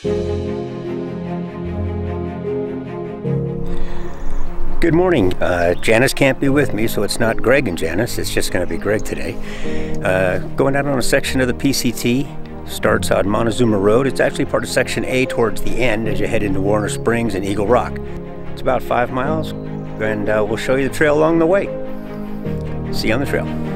Good morning. Uh, Janice can't be with me, so it's not Greg and Janice. It's just going to be Greg today. Uh, going out on a section of the PCT. Starts on Montezuma Road. It's actually part of Section A towards the end as you head into Warner Springs and Eagle Rock. It's about five miles, and uh, we'll show you the trail along the way. See you on the trail.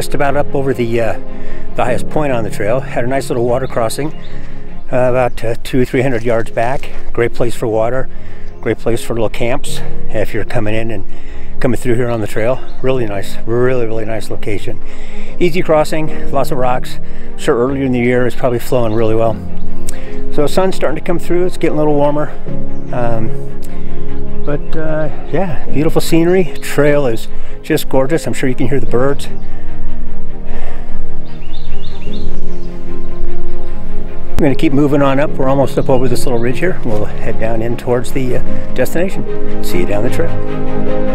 Just about up over the, uh, the highest point on the trail. Had a nice little water crossing uh, about uh, two, three hundred yards back. Great place for water. Great place for little camps if you're coming in and coming through here on the trail. Really nice, really, really nice location. Easy crossing, lots of rocks. I'm sure earlier in the year it's probably flowing really well. So sun's starting to come through. It's getting a little warmer. Um, but uh, yeah, beautiful scenery. Trail is just gorgeous. I'm sure you can hear the birds. We're going to keep moving on up. We're almost up over this little ridge here. We'll head down in towards the uh, destination. See you down the trail.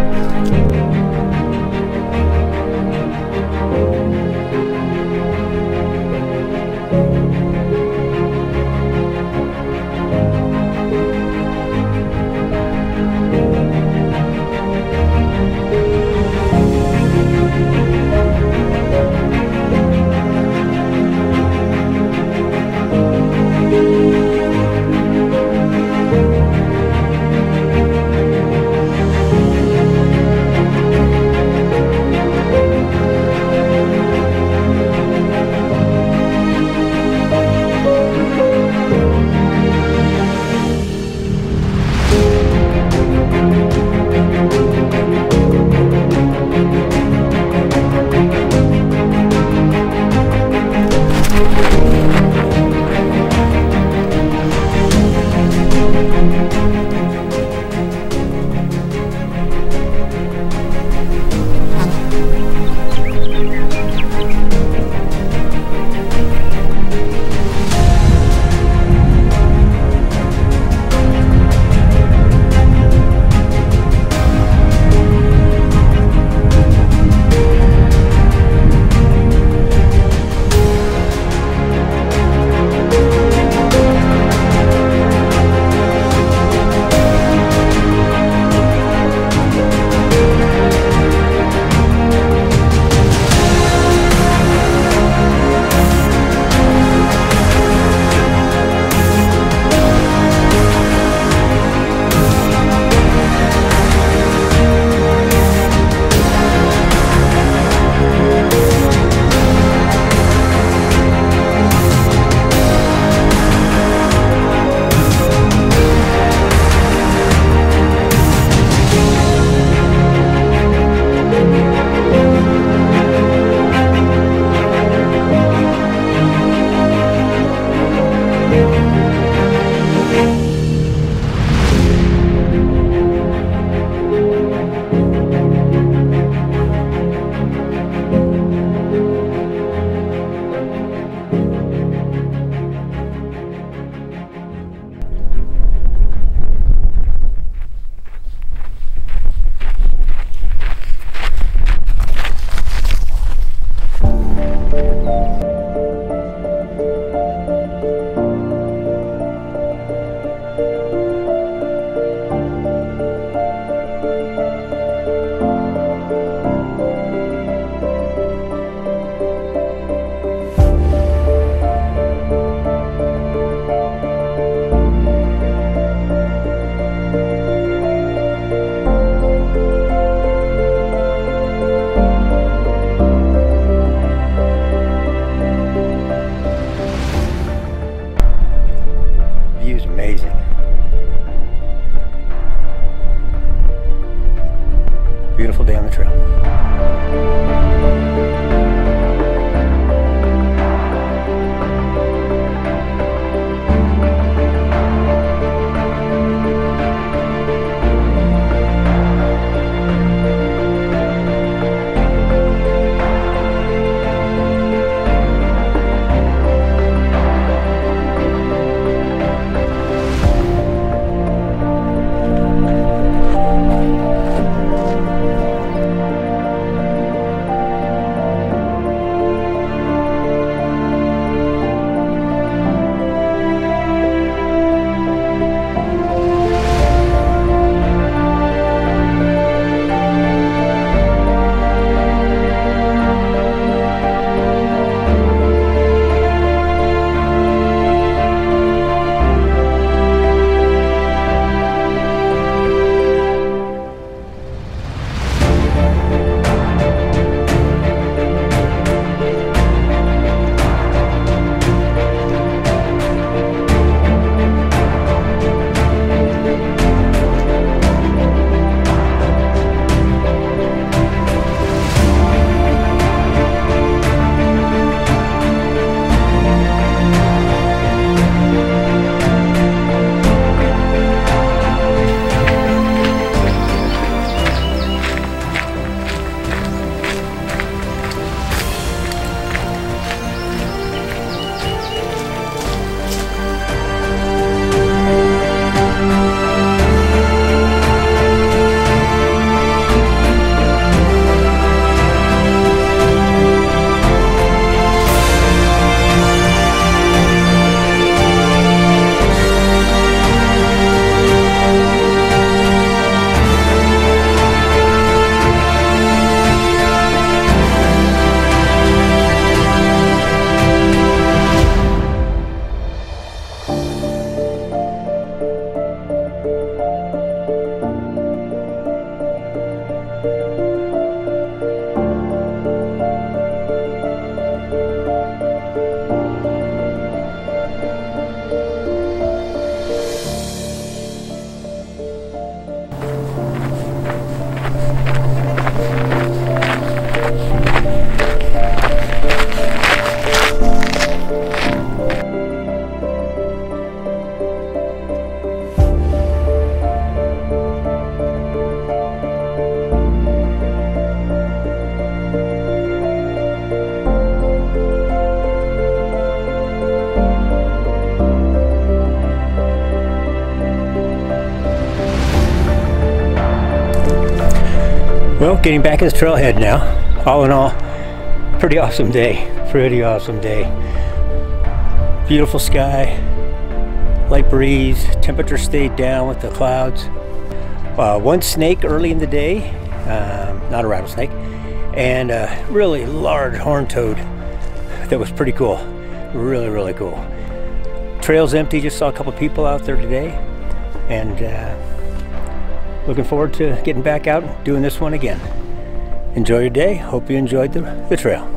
Getting back to the trailhead now. All in all, pretty awesome day. Pretty awesome day. Beautiful sky, light breeze, temperature stayed down with the clouds. Uh, one snake early in the day, um, not a rattlesnake, and a really large horned toad that was pretty cool. Really, really cool. Trail's empty, just saw a couple people out there today, and uh, looking forward to getting back out and doing this one again. Enjoy your day. Hope you enjoyed the, the trail.